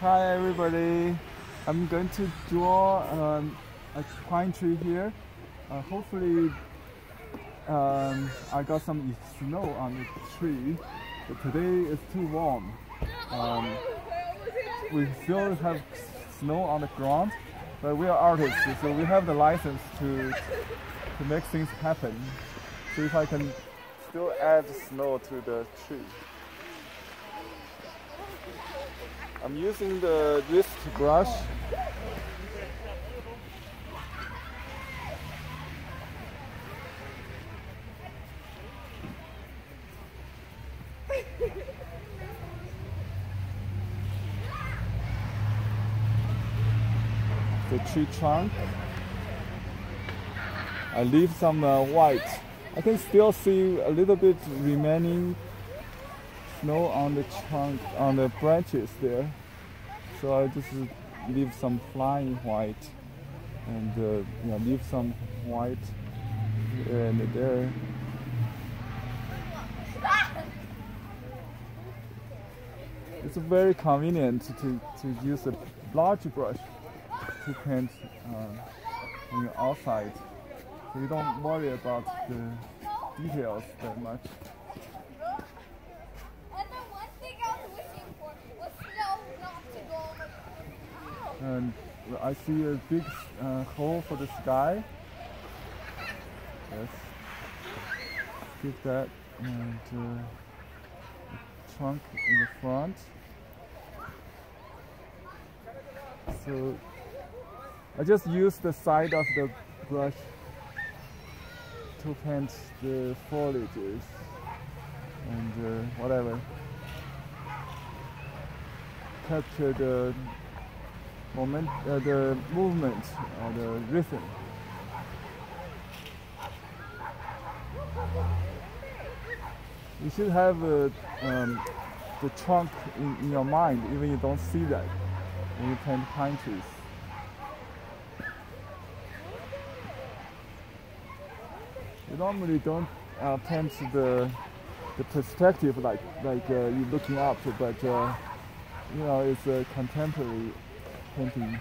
Hi everybody. I'm going to draw um, a pine tree here. Uh, hopefully um, I got some snow on the tree, but today it's too warm. Um, we still have snow on the ground, but we are artists, so we have the license to, to make things happen. See if I can still add snow to the tree. I'm using the wrist brush. the tree trunk. I leave some uh, white. I can still see a little bit remaining snow on the trunk, on the branches there. So I just leave some flying white and uh, leave some white and there. It's very convenient to, to use a large brush to paint uh, on your outside. So you don't worry about the details that much. And I see a big uh, hole for the sky. Yes. Keep that and uh, trunk in the front. So I just use the side of the brush to paint the foliages and uh, whatever. Capture the moment, uh, the movement, uh, the rhythm. You should have uh, um, the trunk in, in your mind, even you don't see that when you paint pine trees. You normally don't uh, paint the the perspective like like uh, you're looking up, but uh, you know it's a contemporary painting,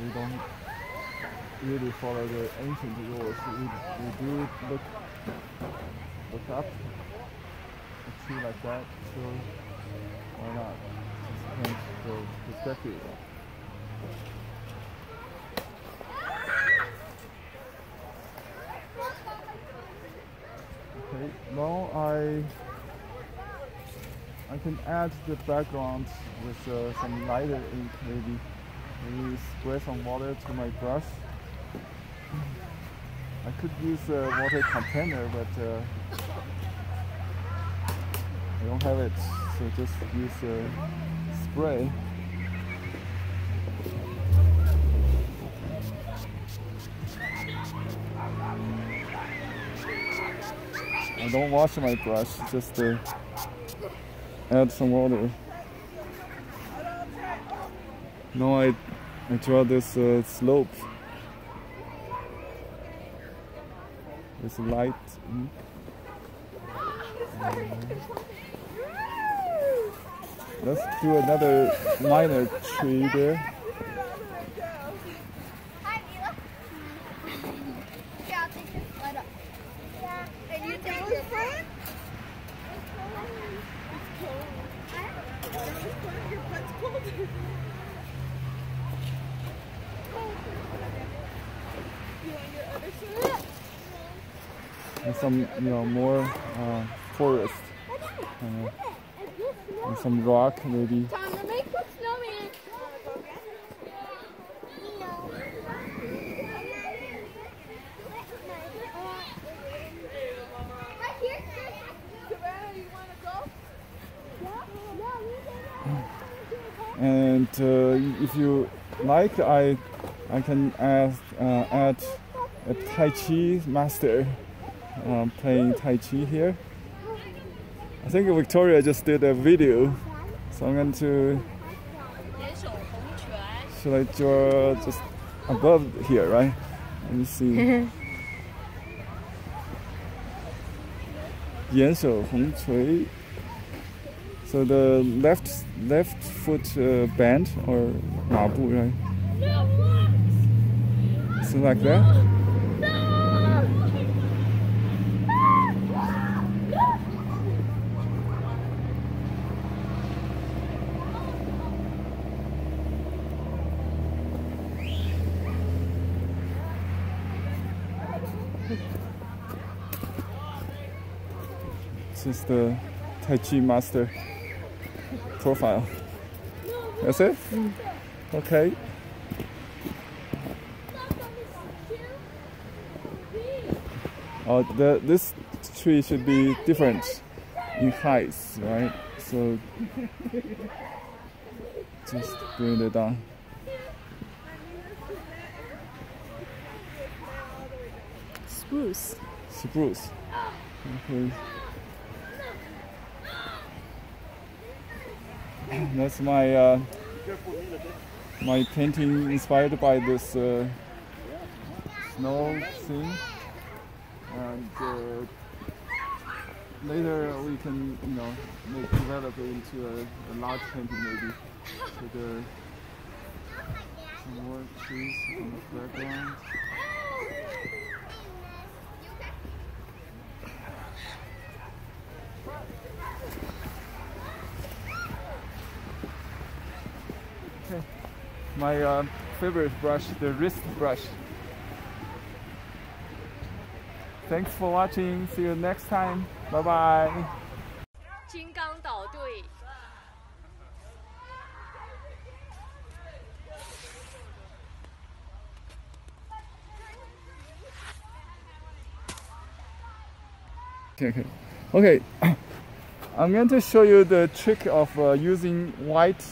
we don't really follow the ancient rules. We, we do look look up a tree like that, so why not just paint the perspective. Okay, now I I can add the background with uh, some lighter ink maybe. Maybe spray some water to my brush. I could use a water container but uh, I don't have it so just use a spray. I don't wash my brush, just uh, add some water. Now I, I draw this uh, slope. This light. Mm. Let's do another minor tree there. And some you know more uh, forest uh, and some rock maybe. and uh, if you like, I I can add uh, add a Tai Chi master um, playing Tai Chi here. I think Victoria just did a video, so I'm going to. Should I draw just above here, right? Let me see. 掩手肱捶 so the left left foot uh, bend or 马步 right? So like that. This is the Tai Chi master profile. That's it? Okay. Uh, the, this tree should be different in heights, right? So just bring it down. Spruce. Spruce. Okay. That's my uh, my painting inspired by this uh, snow scene, and uh, later we can you know make, develop into a, a large painting maybe. With there some more trees in the background. my uh, favorite brush, the wrist brush. Thanks for watching. See you next time. Bye bye. 金刚捣碓。Okay, okay, okay. I'm going to show you the trick of uh, using white,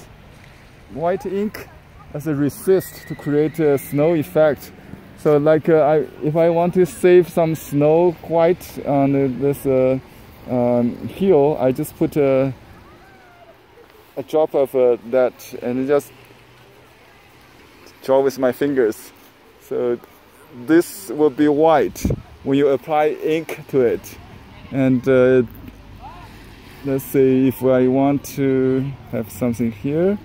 white ink as a resist to create a snow effect. So like uh, I, if I want to save some snow white on this uh, um, hill, I just put a, a drop of uh, that and just draw with my fingers. So this will be white when you apply ink to it. And uh, let's see if I want to have something here.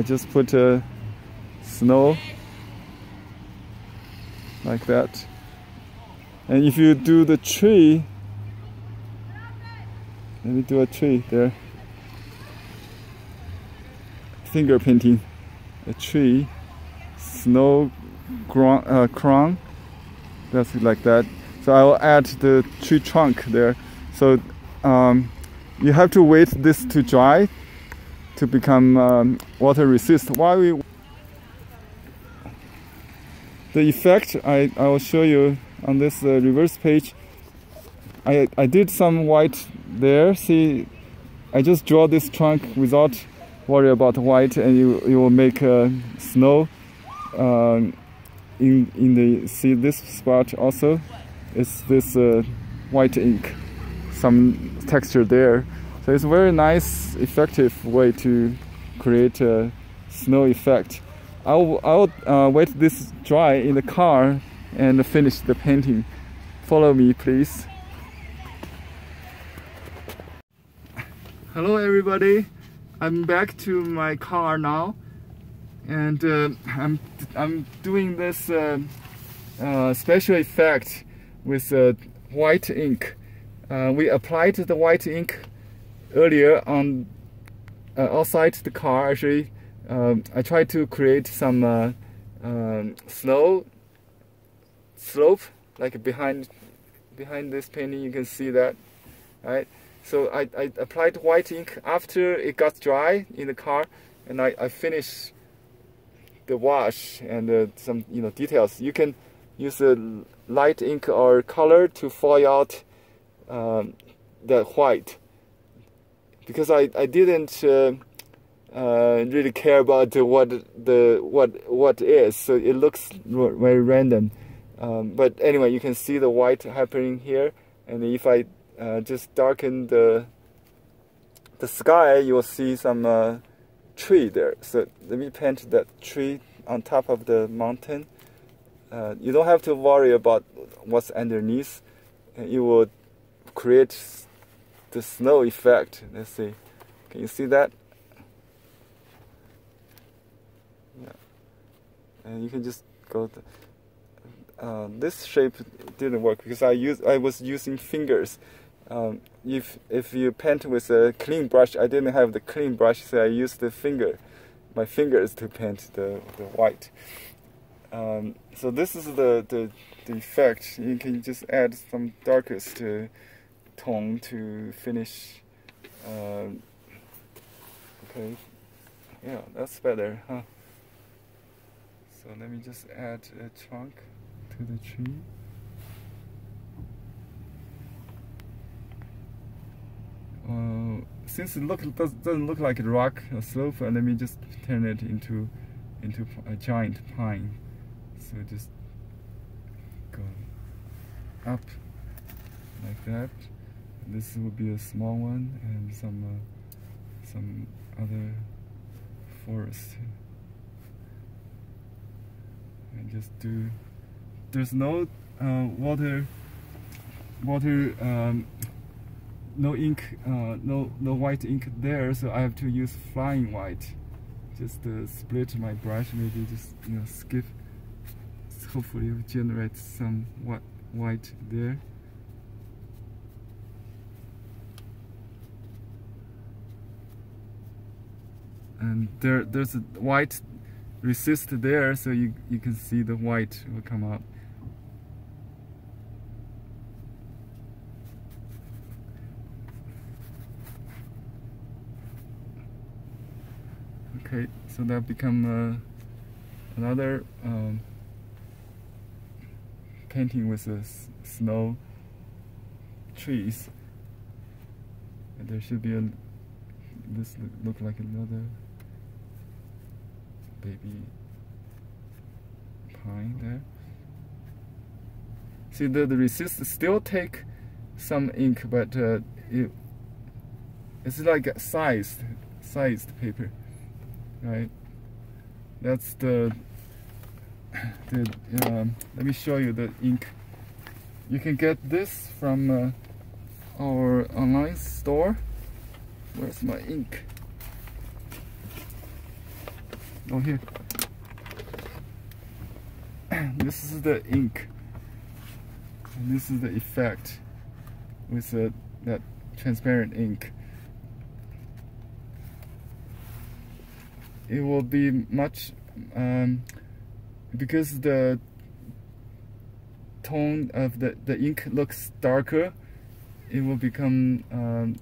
I just put a snow like that. And if you do the tree, let me do a tree there. Finger painting a tree, snow crown, uh, crown, that's like that. So I will add the tree trunk there. So um, you have to wait this to dry to become um, water resist. Why we the effect I, I will show you on this uh, reverse page. I, I did some white there. See, I just draw this trunk without worry about white, and you you will make uh, snow. Um, in in the see this spot also, it's this uh, white ink, some texture there. So it's a very nice, effective way to create a snow effect. I'll, I'll uh, wait this dry in the car and finish the painting. Follow me, please. Hello, everybody. I'm back to my car now, and uh, I'm I'm doing this uh, uh, special effect with uh, white ink. Uh, we applied the white ink earlier on uh, outside the car. Actually, um, I tried to create some uh, um, snow slope, like behind behind this painting. You can see that, right? So I, I applied white ink after it got dry in the car, and I, I finished the wash and uh, some you know details. You can use a light ink or color to foil out um, the white because I, I didn't uh, uh, really care about what the what what is. So it looks very random. Um, but anyway you can see the white happening here. And if I uh, just darken the the sky you will see some uh, tree there. So let me paint that tree on top of the mountain. Uh, you don't have to worry about what's underneath. You will create the snow effect. Let's see. Can you see that? Yeah. And you can just go. To, uh, this shape didn't work because I use I was using fingers. Um, if if you paint with a clean brush, I didn't have the clean brush, so I used the finger, my fingers to paint the the white. Um, so this is the, the the effect. You can just add some darkest uh, tone to finish. Uh, okay, yeah, that's better, huh? So let me just add a trunk to the tree. Uh, since it look does, doesn't look like a rock a slope, uh, let me just turn it into into a giant pine. So just go up like that. This will be a small one and some uh, some other forest. And just do. There's no uh, water water um, no ink, uh, no no white ink there, so I have to use flying white. Just split my brush, maybe just you know skip. Hopefully, generate some white there. And there there's a white resist there, so you you can see the white will come up Okay, so that become uh, another um, painting with the snow trees. And there should be a, this look, look like another baby pine there. See the, the resist still take some ink, but uh, it, it's like sized, sized paper right? That's the the um, let me show you the ink. You can get this from uh, our online store. Where's my ink oh here. This is the ink. And this is the effect with uh, that transparent ink. It will be much um, because the tone of the, the ink looks darker it will become um,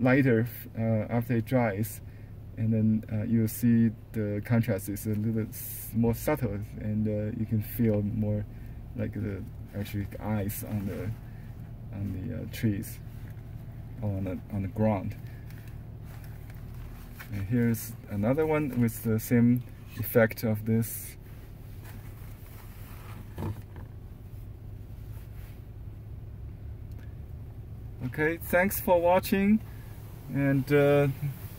lighter uh, after it dries and then uh, you'll see the contrast is a little more subtle and uh, you can feel more like the actually ice on the on the uh, trees on the on the ground and here's another one with the same effect of this. Okay, thanks for watching and uh,